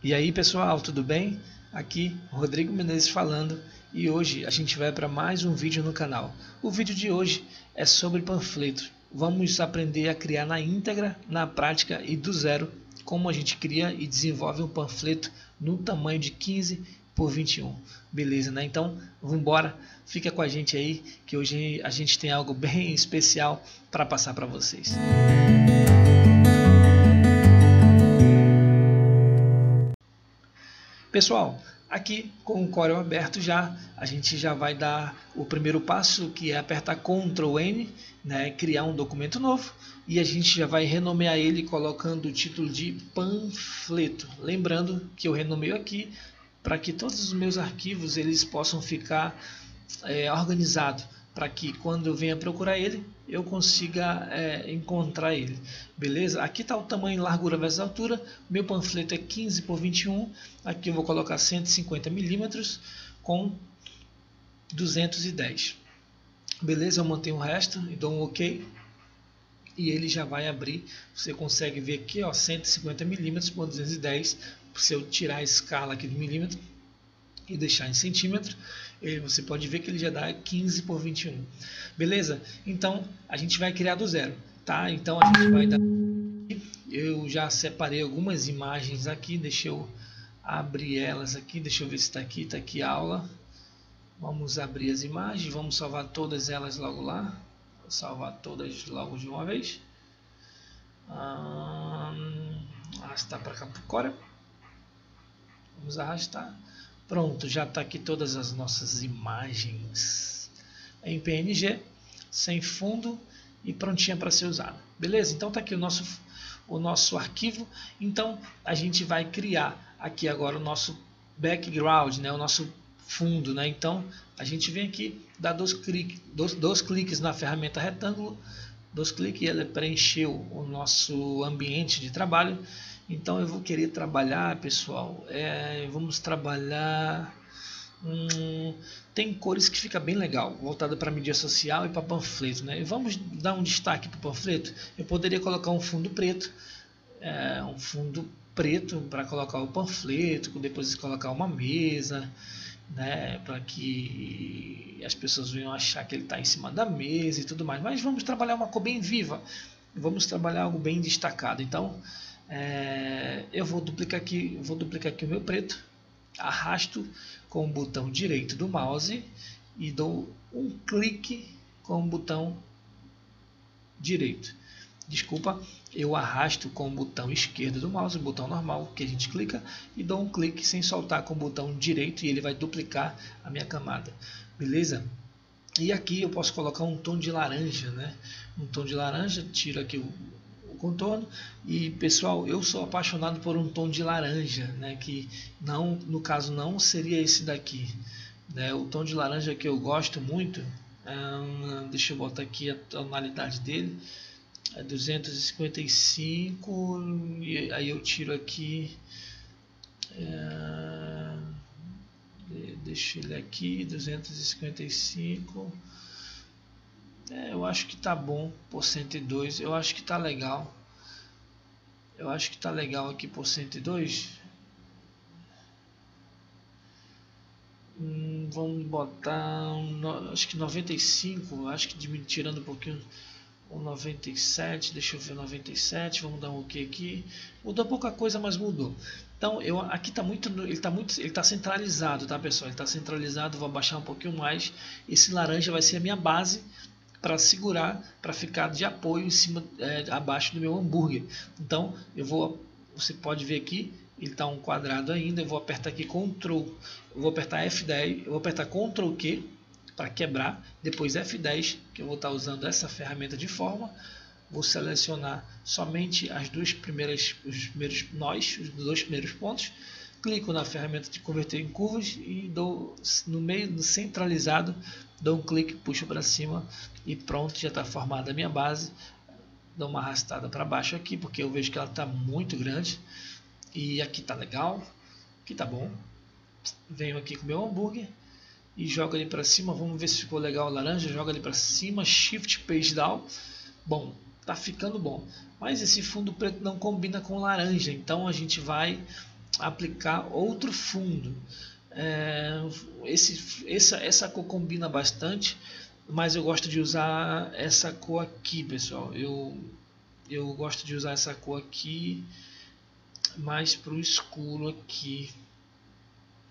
E aí pessoal, tudo bem? Aqui Rodrigo Menezes falando e hoje a gente vai para mais um vídeo no canal. O vídeo de hoje é sobre panfletos. Vamos aprender a criar na íntegra, na prática e do zero como a gente cria e desenvolve um panfleto no tamanho de 15 por 21. Beleza, né? Então, vamos embora. Fica com a gente aí que hoje a gente tem algo bem especial para passar para vocês. Pessoal, aqui com o Corel aberto já, a gente já vai dar o primeiro passo que é apertar Ctrl N, né, criar um documento novo e a gente já vai renomear ele colocando o título de panfleto. Lembrando que eu renomeio aqui para que todos os meus arquivos eles possam ficar é, organizados para que quando eu venha procurar ele, eu consiga é, encontrar ele. Beleza? Aqui está o tamanho largura versus altura. Meu panfleto é 15 por 21. Aqui eu vou colocar 150 milímetros com 210. Beleza? Eu mantenho o resto e dou um OK. E ele já vai abrir. Você consegue ver aqui, ó, 150 milímetros por 210. Se eu tirar a escala aqui do milímetro, e deixar em centímetro, você pode ver que ele já dá 15 por 21. Beleza? Então, a gente vai criar do zero. Tá? Então, a gente vai dar... Eu já separei algumas imagens aqui, deixa eu abrir elas aqui, deixa eu ver se está aqui, está aqui a aula. Vamos abrir as imagens, vamos salvar todas elas logo lá. Vou salvar todas logo de uma vez. Hum, arrastar para Cora. Vamos arrastar. Pronto, já está aqui todas as nossas imagens em PNG, sem fundo e prontinha para ser usada. Beleza? Então está aqui o nosso, o nosso arquivo. Então a gente vai criar aqui agora o nosso background, né? o nosso fundo. Né? Então a gente vem aqui, dá dois, cliques, dois, dois cliques na ferramenta retângulo, dois cliques e ela preencheu o nosso ambiente de trabalho então eu vou querer trabalhar, pessoal. É, vamos trabalhar. Hum, tem cores que fica bem legal, voltada para mídia social e para panfleto. Né? Vamos dar um destaque para o panfleto. Eu poderia colocar um fundo preto, é, um fundo preto para colocar o panfleto, depois colocar uma mesa, né, para que as pessoas venham achar que ele está em cima da mesa e tudo mais. Mas vamos trabalhar uma cor bem viva, vamos trabalhar algo bem destacado. Então é, eu vou duplicar aqui, vou duplicar aqui o meu preto, arrasto com o botão direito do mouse e dou um clique com o botão direito. Desculpa, eu arrasto com o botão esquerdo do mouse, o botão normal que a gente clica, e dou um clique sem soltar com o botão direito e ele vai duplicar a minha camada. Beleza? E aqui eu posso colocar um tom de laranja, né? Um tom de laranja, tiro aqui o contorno. E pessoal, eu sou apaixonado por um tom de laranja, né? Que não, no caso não seria esse daqui. Né? O tom de laranja que eu gosto muito, hum, deixa eu botar aqui a tonalidade dele, é 255 e aí eu tiro aqui. É, deixa ele aqui 255 é, eu acho que tá bom por 102. Eu acho que tá legal. Eu acho que tá legal aqui por 102. Hum, vamos botar, um, acho que 95. Acho que tirando um pouquinho o 97, deixa eu ver 97, vamos dar um OK aqui. Mudou pouca coisa, mas mudou. Então, eu aqui está muito, ele está muito, ele tá centralizado, tá, pessoal? Ele está centralizado. Vou abaixar um pouquinho mais. Esse laranja vai ser a minha base para segurar, para ficar de apoio em cima, é, abaixo do meu hambúrguer. Então eu vou, você pode ver aqui, ele está um quadrado ainda. Eu vou apertar aqui Ctrl, eu vou apertar F10, eu vou apertar Ctrl Q para quebrar, depois F10 que eu vou estar tá usando essa ferramenta de forma. Vou selecionar somente as duas primeiras, os primeiros nós, os dois primeiros pontos. Clico na ferramenta de converter em curvas e dou no meio, no centralizado, dou um clique, puxo para cima e pronto, já está formada a minha base. Dou uma arrastada para baixo aqui, porque eu vejo que ela está muito grande. E aqui está legal, aqui está bom. Venho aqui com meu hambúrguer e jogo ali para cima. Vamos ver se ficou legal laranja. Joga ali para cima, Shift Page Down. Bom, tá ficando bom. Mas esse fundo preto não combina com laranja, então a gente vai aplicar outro fundo. É, esse, essa, essa cor combina bastante, mas eu gosto de usar essa cor aqui, pessoal. Eu, eu gosto de usar essa cor aqui mais para o escuro aqui.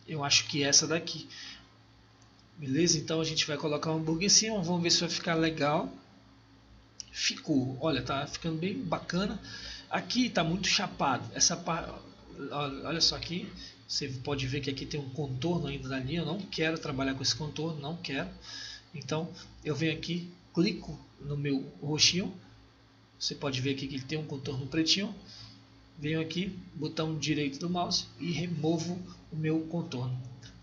Eu acho que essa daqui. Beleza? Então a gente vai colocar um hambúrguer em cima. Vamos ver se vai ficar legal. Ficou. Olha, tá ficando bem bacana. Aqui tá muito chapado. Essa parte... Olha só aqui. Você pode ver que aqui tem um contorno ainda da linha. Eu não quero trabalhar com esse contorno. Não quero. Então eu venho aqui. Clico no meu roxinho. Você pode ver aqui que ele tem um contorno pretinho. Venho aqui, botão direito do mouse e removo o meu contorno.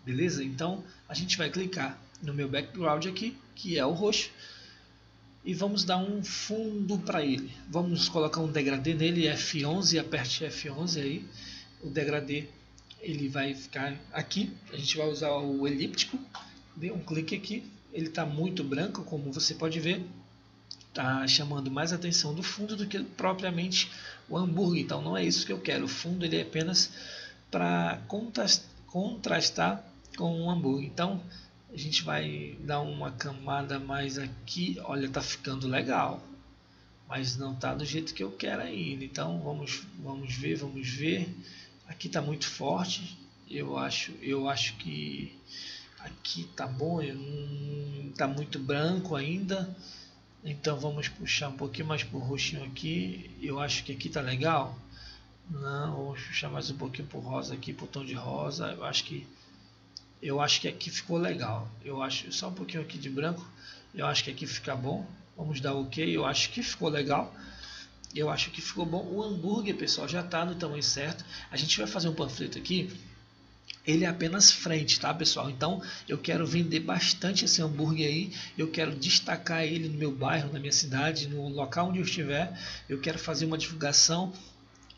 Beleza? Então a gente vai clicar no meu background aqui, que é o roxo, e vamos dar um fundo para ele. Vamos colocar um degradê nele, F11, aperte F11 aí. O degradê ele vai ficar aqui. A gente vai usar o elíptico. Dê um clique aqui. Ele está muito branco, como você pode ver. Está chamando mais atenção do fundo do que propriamente o hambúrguer. Então não é isso que eu quero. O fundo ele é apenas para contrastar com um hambúrguer. Então a gente vai dar uma camada mais aqui. Olha, tá ficando legal, mas não tá do jeito que eu quero ainda. Então vamos, vamos ver, vamos ver. Aqui tá muito forte. Eu acho, eu acho que aqui tá bom. Tá muito branco ainda. Então vamos puxar um pouquinho mais pro roxinho aqui. Eu acho que aqui tá legal. Não, vamos puxar mais um pouquinho pro rosa aqui, pro tom de rosa. Eu acho que eu acho que aqui ficou legal. Eu acho só um pouquinho aqui de branco. Eu acho que aqui fica bom. Vamos dar OK. Eu acho que ficou legal. Eu acho que ficou bom. O hambúrguer, pessoal, já está no tamanho certo. A gente vai fazer um panfleto aqui. Ele é apenas frente, tá, pessoal? Então, eu quero vender bastante esse hambúrguer aí. Eu quero destacar ele no meu bairro, na minha cidade, no local onde eu estiver. Eu quero fazer uma divulgação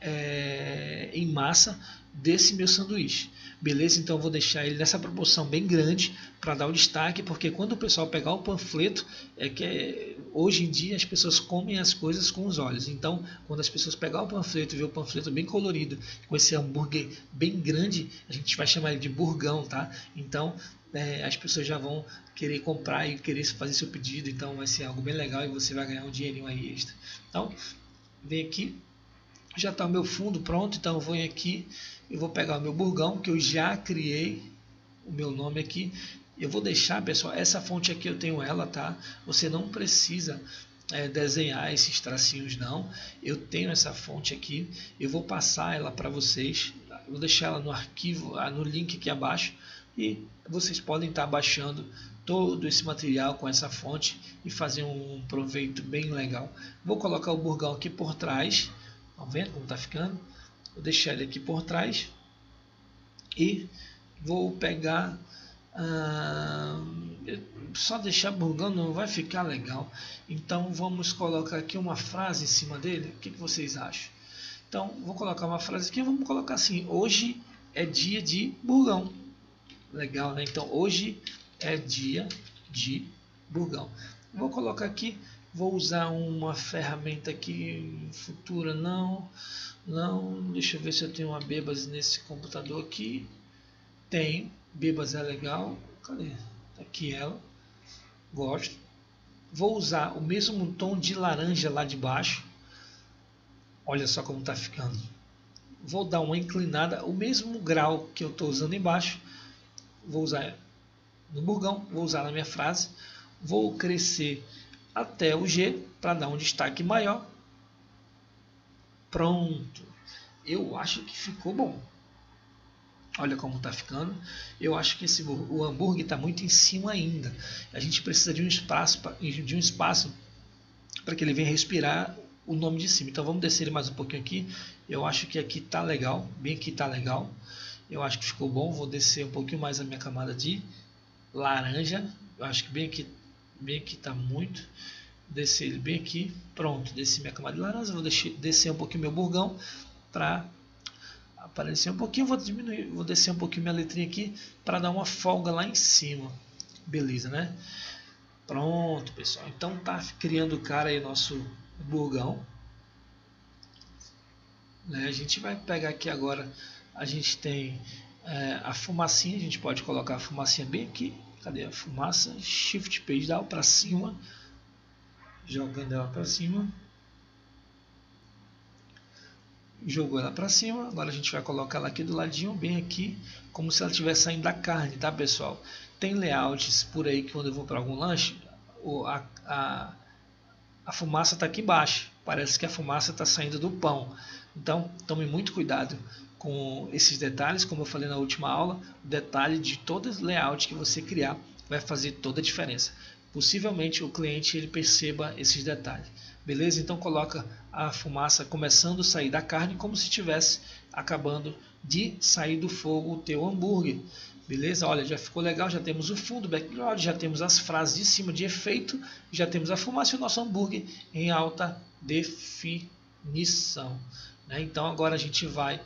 é, em massa desse meu sanduíche. Beleza? Então vou deixar ele nessa proporção bem grande para dar o destaque, porque quando o pessoal pegar o panfleto, é que é, hoje em dia as pessoas comem as coisas com os olhos. Então, quando as pessoas pegar o panfleto e ver o panfleto bem colorido, com esse hambúrguer bem grande, a gente vai chamar ele de burgão, tá? Então, é, as pessoas já vão querer comprar e querer fazer seu pedido, então vai ser algo bem legal e você vai ganhar um dinheirinho aí extra. Então, vem aqui, já está o meu fundo pronto, então eu vou aqui, eu vou pegar o meu burgão, que eu já criei o meu nome aqui, eu vou deixar, pessoal, essa fonte aqui eu tenho ela, tá? Você não precisa é, desenhar esses tracinhos não, eu tenho essa fonte aqui, eu vou passar ela para vocês, vou deixar ela no arquivo, ah, no link aqui abaixo, e vocês podem estar tá baixando todo esse material com essa fonte e fazer um proveito bem legal. Vou colocar o burgão aqui por trás, Estão vendo como está ficando? Vou deixar ele aqui por trás. E vou pegar... Ah, só deixar burgando não vai ficar legal. Então vamos colocar aqui uma frase em cima dele. O que, que vocês acham? Então vou colocar uma frase aqui. Vamos colocar assim. Hoje é dia de burgão. Legal, né? Então hoje é dia de burgão. Vou colocar aqui Vou usar uma ferramenta aqui futura, não, não, deixa eu ver se eu tenho uma Bebas nesse computador aqui, tem, Bebas é legal, cadê? Tá aqui ela, gosto. Vou usar o mesmo tom de laranja lá de baixo, olha só como está ficando. Vou dar uma inclinada, o mesmo grau que eu estou usando embaixo, vou usar no burgão, vou usar na minha frase, vou crescer até o G para dar um destaque maior. Pronto. Eu acho que ficou bom. Olha como está ficando. Eu acho que esse, o hambúrguer está muito em cima ainda. A gente precisa de um espaço, de um espaço para que ele venha respirar o nome de cima. Então vamos descer ele mais um pouquinho aqui. Eu acho que aqui está legal, bem aqui está legal. Eu acho que ficou bom. Vou descer um pouquinho mais a minha camada de laranja. Eu acho que bem aqui bem aqui está muito. Descer ele bem aqui. Pronto, desci minha camada de laranja. Vou descer, descer um pouquinho meu burgão para aparecer um pouquinho. Vou diminuir, vou descer um pouquinho minha letrinha aqui para dar uma folga lá em cima. Beleza, né? Pronto, pessoal. Então tá criando o cara aí nosso burgão. Né? A gente vai pegar aqui agora a gente tem é, a fumacinha, a gente pode colocar a fumacinha bem aqui. Cadê a fumaça? Shift Page Down para cima, jogando ela para cima. Jogou ela para cima, agora a gente vai colocar ela aqui do ladinho, bem aqui, como se ela estivesse saindo da carne, tá pessoal? Tem layouts por aí que quando eu vou para algum lanche, a, a, a fumaça está aqui embaixo. Parece que a fumaça está saindo do pão. Então, tome muito cuidado com esses detalhes, como eu falei na última aula, o detalhe de todo layout que você criar vai fazer toda a diferença. Possivelmente o cliente ele perceba esses detalhes. Beleza? Então coloca a fumaça começando a sair da carne como se estivesse acabando de sair do fogo o teu hambúrguer. Beleza? Olha, já ficou legal, já temos o fundo, background, já temos as frases de cima de efeito, já temos a fumaça e o nosso hambúrguer em alta definição. Né? Então agora a gente vai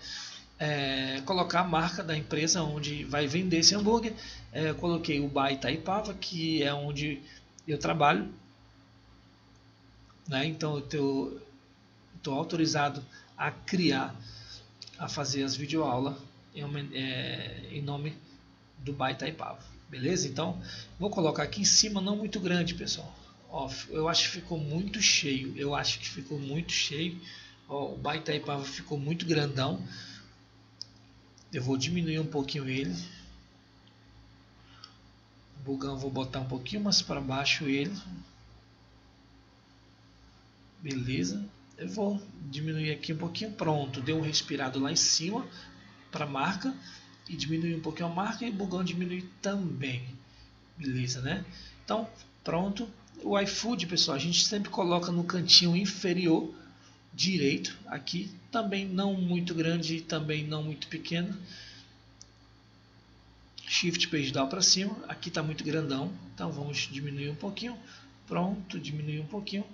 é, colocar a marca da empresa onde vai vender esse hambúrguer. É, coloquei o Bar Itaipava, que é onde eu trabalho. Né? Então eu estou autorizado a criar, a fazer as videoaulas em, é, em nome do Baita Itaipava. Beleza? Então, vou colocar aqui em cima, não muito grande, pessoal. Ó, eu acho que ficou muito cheio. Eu acho que ficou muito cheio. Ó, o Baita Itaipava ficou muito grandão. Eu vou diminuir um pouquinho ele. O bugão vou botar um pouquinho mais para baixo ele. Beleza. Eu vou diminuir aqui um pouquinho. Pronto. Deu um respirado lá em cima para a marca e diminuir um pouquinho a marca e o bugão diminuir também. Beleza, né? Então, pronto. O iFood, pessoal, a gente sempre coloca no cantinho inferior direito aqui, também não muito grande e também não muito pequeno. Shift Page Down para cima, aqui está muito grandão, então vamos diminuir um pouquinho. Pronto, diminuir um pouquinho.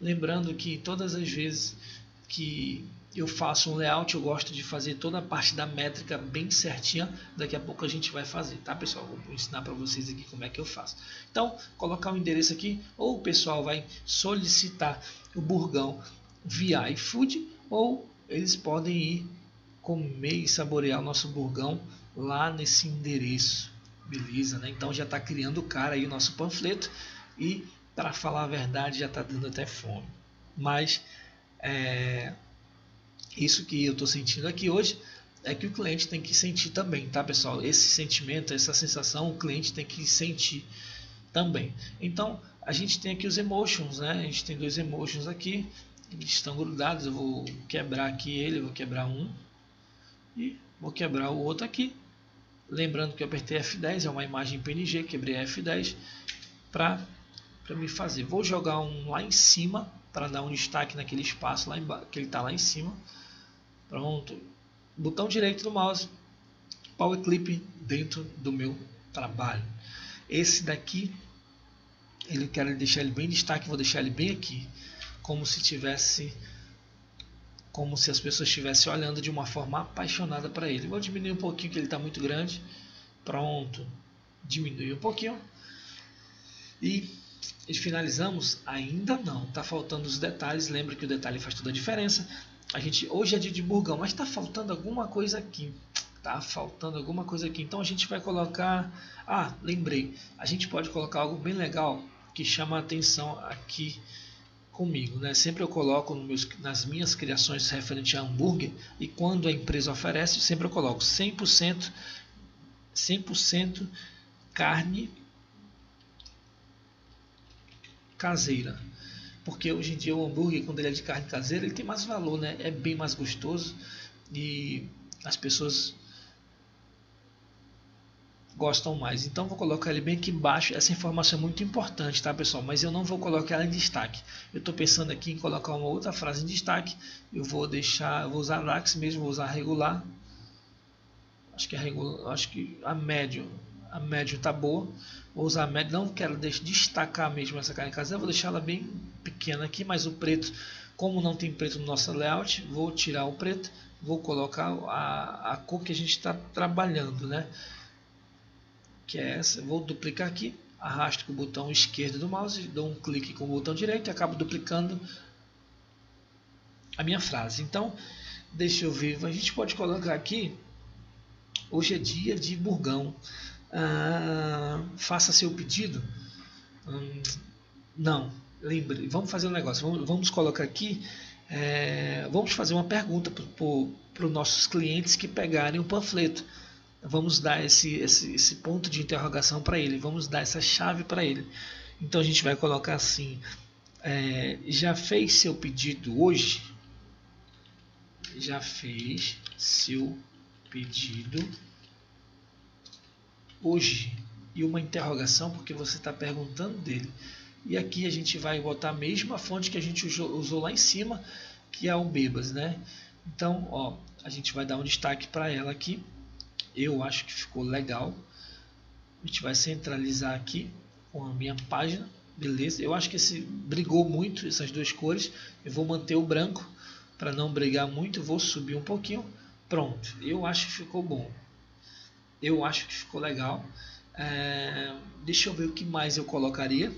Lembrando que todas as vezes que eu faço um layout, eu gosto de fazer toda a parte da métrica bem certinha. Daqui a pouco a gente vai fazer, tá pessoal? Vou ensinar para vocês aqui como é que eu faço. Então, colocar o um endereço aqui, ou o pessoal vai solicitar o burgão via iFood, ou eles podem ir comer e saborear o nosso burgão lá nesse endereço. Beleza, né? Então já está criando o cara aí o nosso panfleto e para falar a verdade já está dando até fome. Mas é, isso que eu estou sentindo aqui hoje é que o cliente tem que sentir também, tá pessoal? Esse sentimento, essa sensação, o cliente tem que sentir também. Então a gente tem aqui os emotions, né? A gente tem dois emotions aqui, estão grudados. Eu vou quebrar aqui ele, vou quebrar um e vou quebrar o outro aqui. Lembrando que eu apertei F10, é uma imagem PNG, quebrei F10 para me fazer. Vou jogar um lá em cima para dar um destaque naquele espaço lá embaixo, que ele está lá em cima. Pronto. Botão direito do mouse, Power Clip dentro do meu trabalho. Esse daqui, ele quero deixar ele bem destaque, vou deixar ele bem aqui, como se tivesse como se as pessoas estivessem olhando de uma forma apaixonada para ele. Vou diminuir um pouquinho que ele está muito grande. Pronto. Diminui um pouquinho. E e finalizamos? Ainda não, está faltando os detalhes. Lembra que o detalhe faz toda a diferença. A gente hoje é dia de burgão, mas está faltando alguma coisa aqui. Tá faltando alguma coisa aqui. Então a gente vai colocar. Ah, lembrei. A gente pode colocar algo bem legal que chama a atenção aqui comigo, né? Sempre eu coloco meus, nas minhas criações referente a hambúrguer e quando a empresa oferece, sempre eu coloco 100% 100% carne caseira. Porque hoje em dia o hambúrguer, quando ele é de carne caseira, ele tem mais valor, né? É bem mais gostoso e as pessoas gostam mais. Então vou colocar ele bem aqui embaixo. Essa informação é muito importante, tá, pessoal? Mas eu não vou colocar ela em destaque. Eu estou pensando aqui em colocar uma outra frase em destaque. Eu vou deixar, vou usar lax mesmo, vou usar regular. Acho que a regular, acho que a médio a médio tá boa. Vou usar a médio, não quero destacar mesmo essa carne caseira, vou deixar ela bem pequena aqui, mas o preto, como não tem preto no nosso layout, vou tirar o preto, vou colocar a, a cor que a gente está trabalhando, né? Que é essa, vou duplicar aqui, arrasto com o botão esquerdo do mouse, dou um clique com o botão direito e acabo duplicando a minha frase. Então, deixa eu ver, a gente pode colocar aqui Hoje é dia de burgão. Ah, faça seu pedido. Hum, não, lembre, vamos fazer um negócio. Vamos, vamos colocar aqui. É, vamos fazer uma pergunta para os nossos clientes que pegarem o panfleto. Vamos dar esse, esse, esse ponto de interrogação para ele. Vamos dar essa chave para ele. Então a gente vai colocar assim: é, já fez seu pedido hoje? Já fez seu pedido hoje? E uma interrogação, porque você está perguntando dele. E aqui a gente vai botar a mesma fonte que a gente usou lá em cima, que é o Bebas, né? Então, ó, a gente vai dar um destaque para ela aqui. Eu acho que ficou legal. A gente vai centralizar aqui com a minha página. Beleza? Eu acho que esse brigou muito essas duas cores. Eu vou manter o branco para não brigar muito. Vou subir um pouquinho. Pronto. Eu acho que ficou bom. Eu acho que ficou legal. É, deixa eu ver o que mais eu colocaria.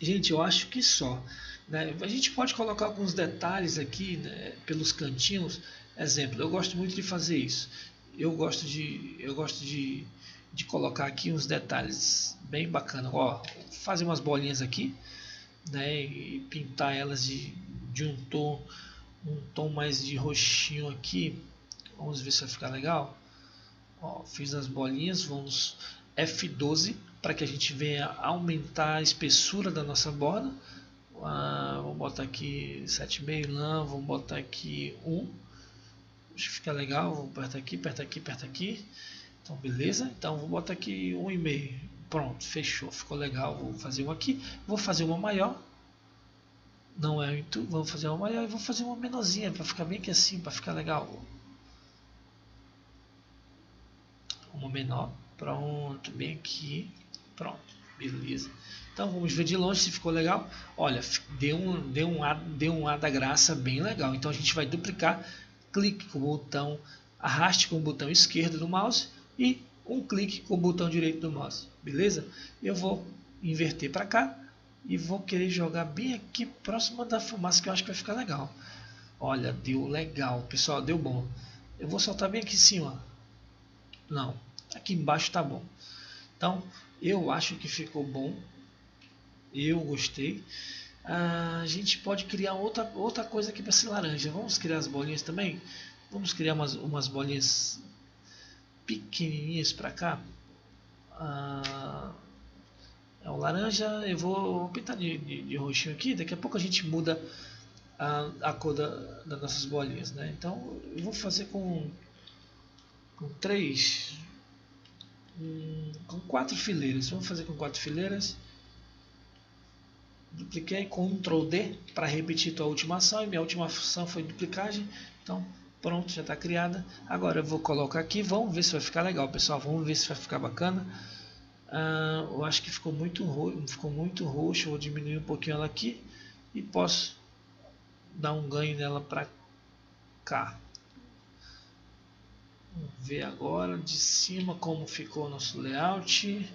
Gente, eu acho que só. Né? A gente pode colocar alguns detalhes aqui né, pelos cantinhos. Exemplo, eu gosto muito de fazer isso. Eu gosto de, eu gosto de, de colocar aqui uns detalhes bem bacana. Ó, fazer umas bolinhas aqui, né, e pintar elas de, de um tom, um tom mais de roxinho aqui. Vamos ver se vai ficar legal. Ó, fiz as bolinhas, vamos F12 para que a gente venha aumentar a espessura da nossa borda. Ah, vou botar aqui 7,5 lã, vou botar aqui 1. Acho que fica legal, vou apertar aqui, apertar aqui, apertar aqui. Então beleza, então vou botar aqui 1,5. Pronto, fechou, ficou legal. Vou fazer um aqui, vou fazer uma maior. Não é muito, vamos fazer uma maior e vou fazer uma menorzinha para ficar bem que assim, para ficar legal. Uma menor, pronto, bem aqui. Pronto, beleza. Então vamos ver de longe se ficou legal. Olha, deu um, deu um, ar, deu um ar da graça bem legal. Então a gente vai duplicar, clique com o botão, arraste com o botão esquerdo do mouse e um clique com o botão direito do mouse. Beleza? Eu vou inverter para cá e vou querer jogar bem aqui próximo da fumaça que eu acho que vai ficar legal. Olha, deu legal, pessoal, deu bom. Eu vou soltar bem aqui em cima. Não, aqui embaixo tá bom. Então, eu acho que ficou bom. Eu gostei. Ah, a gente pode criar outra, outra coisa aqui para esse laranja. Vamos criar as bolinhas também? Vamos criar umas, umas bolinhas pequenininhas para cá. Ah, é o laranja. Eu vou pintar de, de, de, roxinho aqui. Daqui a pouco a gente muda a, a cor da, das nossas bolinhas. Né? Então eu vou fazer com, com três Hum, com quatro fileiras. Vamos fazer com quatro fileiras. Dupliquei Ctrl D para repetir a última ação. E minha última ação foi duplicagem. Então, pronto, já está criada. Agora eu vou colocar aqui. Vamos ver se vai ficar legal, pessoal. Vamos ver se vai ficar bacana. Uh, eu acho que ficou muito, ficou muito roxo. Vou diminuir um pouquinho ela aqui. E posso dar um ganho nela para cá. Vamos ver agora de cima como ficou o nosso layout.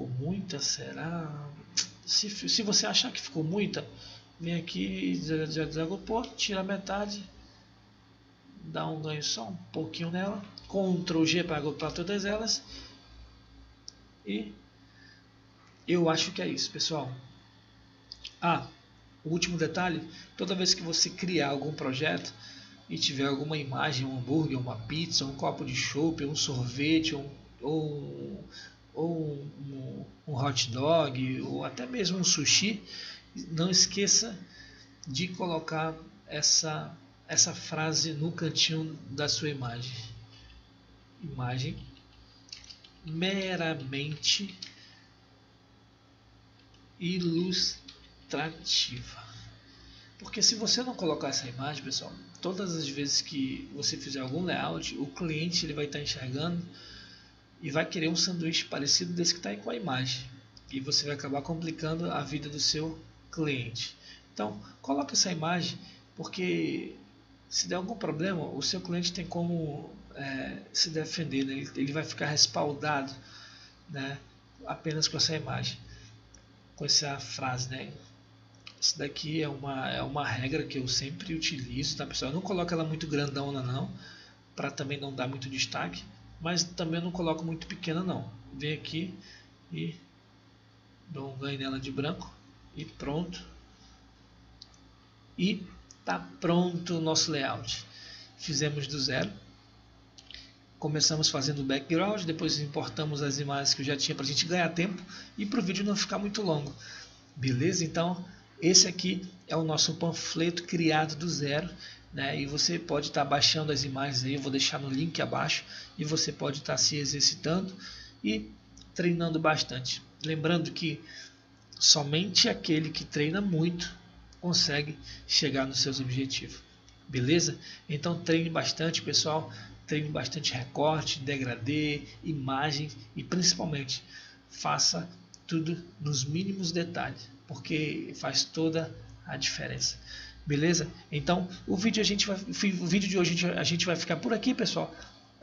Ficou muita, será? Se, se você achar que ficou muita, vem aqui, desagrupou, tira metade, dá um ganho só um pouquinho nela. Ctrl G para agrupar todas elas. E eu acho que é isso, pessoal. Ah, o último detalhe, toda vez que você criar algum projeto, e tiver alguma imagem, um hambúrguer, uma pizza, um copo de chopp, um sorvete, um, ou, ou um, um hot dog, ou até mesmo um sushi, não esqueça de colocar essa, essa frase no cantinho da sua imagem. Imagem meramente ilustrativa. Porque se você não colocar essa imagem, pessoal, todas as vezes que você fizer algum layout, o cliente ele vai estar enxergando e vai querer um sanduíche parecido desse que está aí com a imagem. E você vai acabar complicando a vida do seu cliente. Então, coloque essa imagem, porque se der algum problema, o seu cliente tem como é, se defender, né? ele, ele vai ficar respaldado né? apenas com essa imagem, com essa frase, né? Essa daqui é uma, é uma regra que eu sempre utilizo, tá pessoal? Eu não coloco ela muito grandona não, para também não dar muito destaque, mas também não coloco muito pequena não. Vem aqui e dou um ganho nela de branco e pronto. E tá pronto o nosso layout. Fizemos do zero. Começamos fazendo o background, depois importamos as imagens que eu já tinha para a gente ganhar tempo e para o vídeo não ficar muito longo. Beleza? Então, esse aqui é o nosso panfleto criado do zero. Né? E você pode estar tá baixando as imagens aí, eu vou deixar no link abaixo. E você pode estar tá se exercitando e treinando bastante. Lembrando que somente aquele que treina muito consegue chegar nos seus objetivos. Beleza? Então treine bastante, pessoal. Treine bastante recorte, degradê, imagem e principalmente faça tudo nos mínimos detalhes, porque faz toda a diferença. Beleza? Então, o vídeo a gente vai o vídeo de hoje a gente, a gente vai ficar por aqui, pessoal.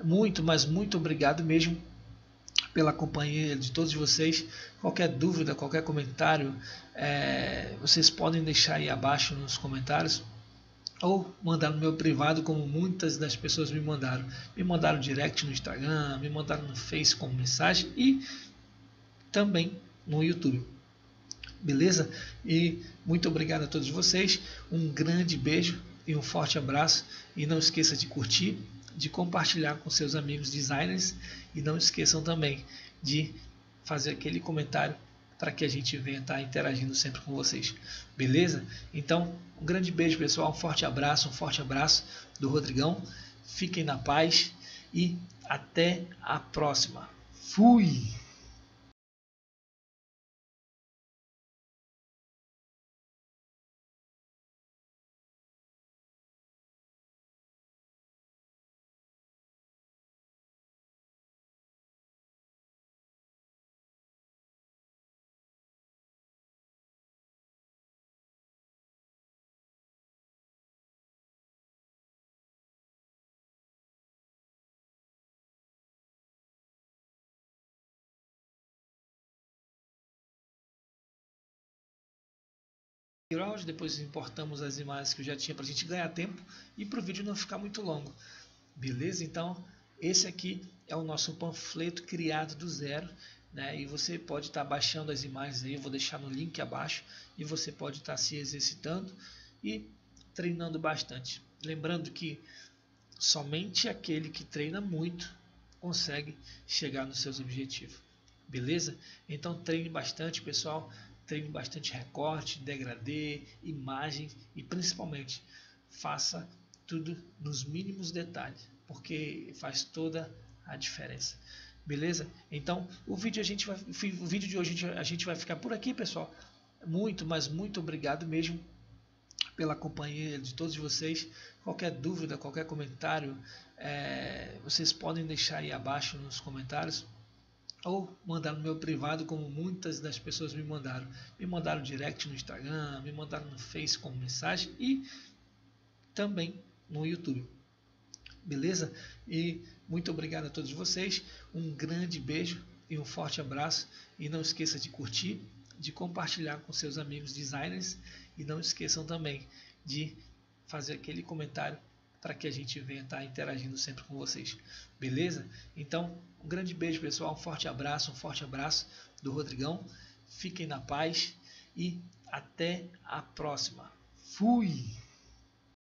Muito, mas muito obrigado mesmo pela companhia de todos vocês. Qualquer dúvida, qualquer comentário, é, vocês podem deixar aí abaixo nos comentários ou mandar no meu privado, como muitas das pessoas me mandaram. Me mandaram direct no Instagram, me mandaram no Face como mensagem e também no YouTube. Beleza? E muito obrigado a todos vocês. Um grande beijo e um forte abraço. E não esqueça de curtir, de compartilhar com seus amigos designers e não esqueçam também de fazer aquele comentário para que a gente venha estar interagindo sempre com vocês. Beleza? Então, um grande beijo, pessoal. Um forte abraço, um forte abraço do Rodrigão. Fiquem na paz e até a próxima. Fui! Background, depois importamos as imagens que eu já tinha para a gente ganhar tempo e para o vídeo não ficar muito longo. Beleza? Então, esse aqui é o nosso panfleto criado do zero. Né? E você pode estar tá baixando as imagens aí, eu vou deixar no link abaixo. E você pode estar tá se exercitando e treinando bastante. Lembrando que somente aquele que treina muito consegue chegar nos seus objetivos. Beleza? Então treine bastante, pessoal treine bastante recorte, degradê, imagem e principalmente faça tudo nos mínimos detalhes, porque faz toda a diferença. Beleza? Então, o vídeo a gente vai o vídeo de hoje a gente, a gente vai ficar por aqui, pessoal. Muito, mas muito obrigado mesmo pela companhia de todos vocês. Qualquer dúvida, qualquer comentário, é, vocês podem deixar aí abaixo nos comentários ou mandar no meu privado, como muitas das pessoas me mandaram. Me mandaram direct no Instagram, me mandaram no Face como mensagem e também no YouTube. Beleza? E muito obrigado a todos vocês. Um grande beijo e um forte abraço. E não esqueça de curtir, de compartilhar com seus amigos designers e não esqueçam também de fazer aquele comentário para que a gente venha estar interagindo sempre com vocês. Beleza? Então, um grande beijo, pessoal. Um forte abraço, um forte abraço do Rodrigão. Fiquem na paz e até a próxima. Fui!